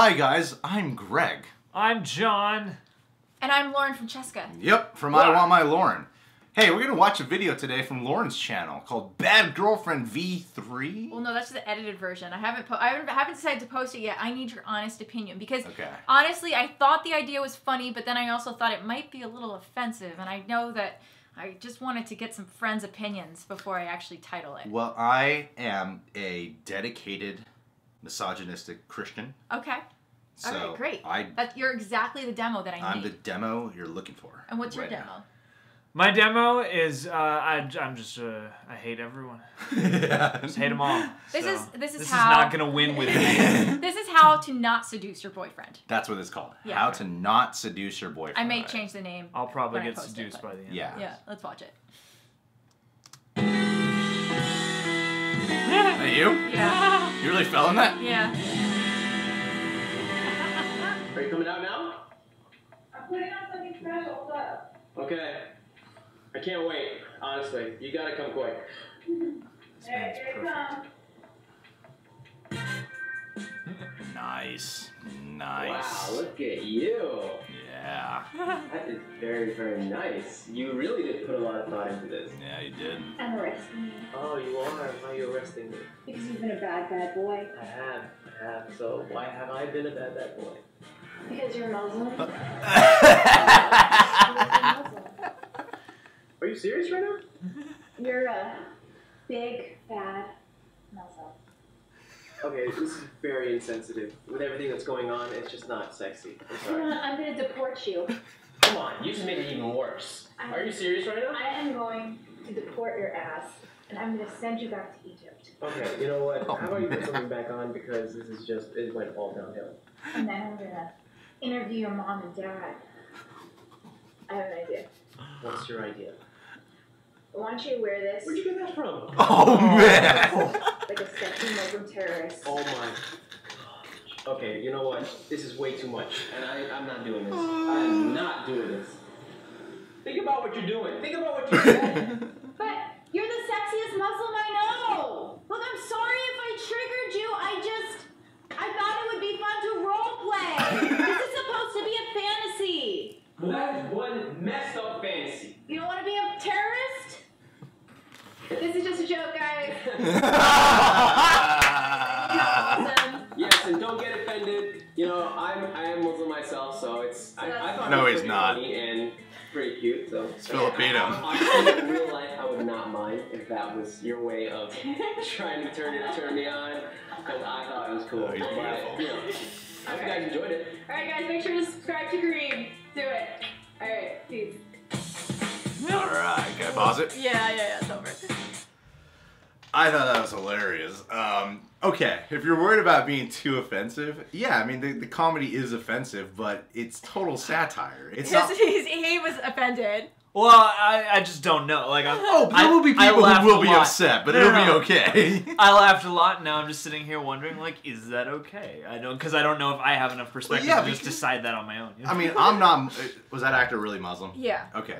Hi guys, I'm Greg. I'm John. And I'm Lauren Francesca. Yep, from I Want My Lauren. Hey, we're gonna watch a video today from Lauren's channel called Bad Girlfriend V3. Well, no, that's the edited version. I haven't, po- I haven't, haven't decided to post it yet. I need your honest opinion because Okay. honestly, I thought the idea was funny, but then I also thought it might be a little offensive, and I know that I just wanted to get some friends' opinions before I actually title it. Well, I am a dedicated misogynistic Christian. Okay. So All right, great. I, That you're exactly the demo that I need. I'm the demo you're looking for. And what's your right demo? My demo is uh, I, I'm just uh, I hate everyone. now. Just hate them all. This So, is- this is this how- is not gonna win with me. This is how to not seduce your boyfriend. That's what it's called. Yeah. How to not seduce your boyfriend. I may change the name. I'll probably when I get post it, seduced but- by the end. Yeah. Yeah, let's watch it. Hey, you? Yeah. You really fell in that? Yeah. Are you coming out now? I'm putting on something special. What's up? Okay. I can't wait. Honestly, you gotta come quick. Hey, here it comes. Nice. Nice. Wow, look at you. Yeah. That is very, very nice. You really did put a lot of thought into this. Yeah, you did. I'm arresting you Oh, you are? Why are you arresting me? because you've been a bad, bad boy. I have. I have. So why have I been a bad, bad boy? Because you're Muslim. You're Muslim. Are you serious right now? You're a big, bad Muslim. Okay, this is very insensitive. With everything that's going on, it's just not sexy. I'm You know sorry. what? I'm gonna deport you. Come on, you just made it even worse. Are you serious right now? I am going to deport your ass, and I'm gonna send you back to Egypt. Okay, you know what? Oh, How about you put something back on because this is just it went all downhill. And then I'm gonna interview your mom and dad. I have an idea. What's your idea? I want you to wear this Where'd you get that from? Oh man. like a sexy Muslim terrorist. Oh my gosh. Okay, you know what? This is way too much, and I, I'm not doing this. Not this. Think about what you're doing. Think about what you're said. But you're the sexiest Muslim I know. Look, I'm sorry if I triggered you. I just, I thought it would be fun to role play. this is supposed to be a fantasy. well, that is one messed up fantasy. You don't want to be a terrorist? This is just a joke, guys. Awesome. yes, and don't get offended. You know, I'm I am Muslim myself, so it's I, I thought No, it was he's pretty not. funny and pretty cute. So It's Filipino. Honestly, in real life, I would not mind if that was your way of trying to turn it turn me on, because I thought it was cool. Oh, he's But, beautiful. you know, I hope you guys enjoyed it. All right, guys, make sure to subscribe to Karim. Do it. All right, peace. Alright, can I pause it? Yeah, yeah, yeah, it's over. I thought that was hilarious. Um, okay, if you're worried about being too offensive, yeah, I mean the, the comedy is offensive, but it's total satire. It's not. He's, he was offended. Well, I, I just don't know. Like I'm, Oh, there I- will be people who will be lot. upset, but No, it'll no, be okay. I laughed a lot. Now I'm just sitting here wondering, like, is that okay? I don't, because I don't know if I have enough perspective yeah, to just decide that on my own. you know? I mean, I'm not. Uh, was that actor really Muslim? Yeah. Okay.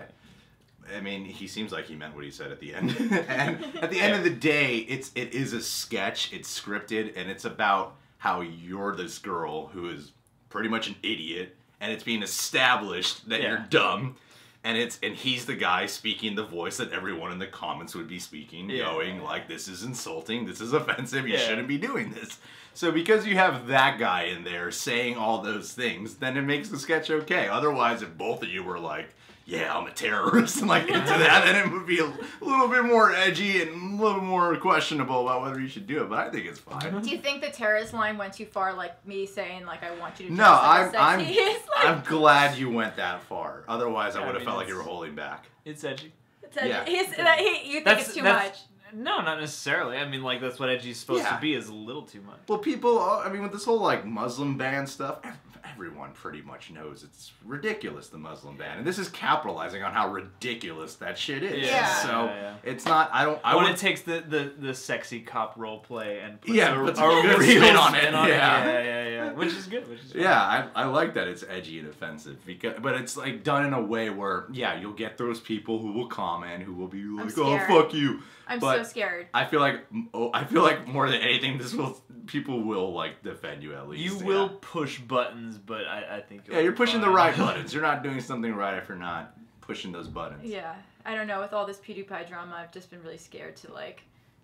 I mean, he seems like he meant what he said at the end. and at the end of the day, it's it is a sketch. It's scripted, and it's about how you're this girl who is pretty much an idiot, and it's being established that you're dumb. And it's and he's the guy speaking the voice that everyone in the comments would be speaking, Yeah. going like, "This is insulting. This is offensive. You Yeah. shouldn't be doing this." So because you have that guy in there saying all those things, then it makes the sketch okay. Otherwise, if both of you were like, "Yeah, I'm a terrorist," and like into that, then it would be a little bit more edgy and a little more questionable about whether you should do it. But I think it's fine. Do you think the terrorist line went too far, like me saying, like, I want you to No, dress I'm like a I'm sexy? It's like, I'm glad you went that far. Otherwise, I Yeah, I would have mean, felt like you were holding back. it's edgy. it's a- yeah. he's- that he, you think That's it's too much. No, not necessarily. I mean, like that's what edgy is supposed Yeah. to be. Is a little too much. Well, people, uh, I mean, with this whole like Muslim ban stuff, ev- everyone pretty much knows it's ridiculous, the Muslim ban. And this is capitalizing on how ridiculous that shit is. Yeah. So Yeah, yeah. it's not, I don't, I when would, it takes the, the, the sexy cop role play and puts Yeah, a, puts a a real good spin on spin it, on yeah. yeah, yeah, yeah. Which is good. Which is fine. yeah, I, I like that it's edgy and offensive because, but it's like done in a way where, yeah, you'll get those people who will comment, who will be like, oh, fuck you. I'm but But- so scared. I feel like oh, I feel like more than anything, this will people will like defend you at least. You yeah. will push buttons, but I, I think. Yeah, you'll you're be pushing the fine. right buttons. You're not doing something right if you're not pushing those buttons. Yeah, I don't know. With all this PewDiePie drama, I've just been really scared to like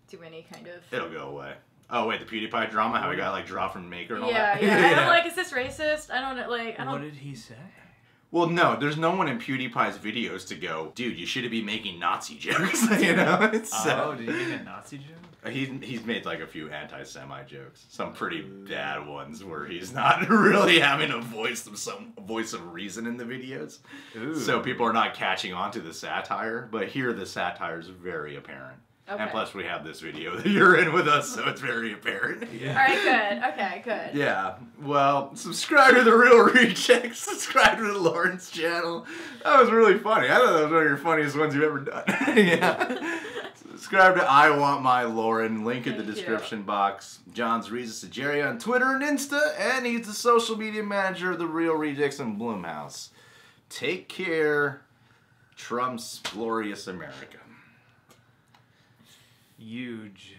do any kind of. It'll go away. Oh wait, the PewDiePie drama, how he got like dropped from Maker and all Yeah, that. yeah. yeah. I don't like. Is this racist? I don't know. Like, I What don't. What did he say? Well, no, there's no one in PewDiePie's videos to go, dude. You shouldn't be making Nazi jokes. you know, it's Oh, uh, did he make a Nazi joke? He's, he's made like a few anti-Semite jokes, some pretty bad ones where he's not really having a voice of some voice of reason in the videos. Ooh. So people are not catching on to the satire, but here the satire is very apparent. Okay. And plus, we have this video that you're in with us, so it's very apparent. All right, good. Okay, good. Yeah. Well, subscribe to the Reel Rejects. Subscribe to the Lauren's channel. That was really funny. I thought that was one of your funniest ones you've ever done. yeah. Subscribe to I Want My Lauren. Link in the Thank you. description box. John's Reasons to Jerry on Twitter and Insta, and he's the social media manager of the Reel Rejects in Blumhouse. Take care. Trump's glorious America. Huge.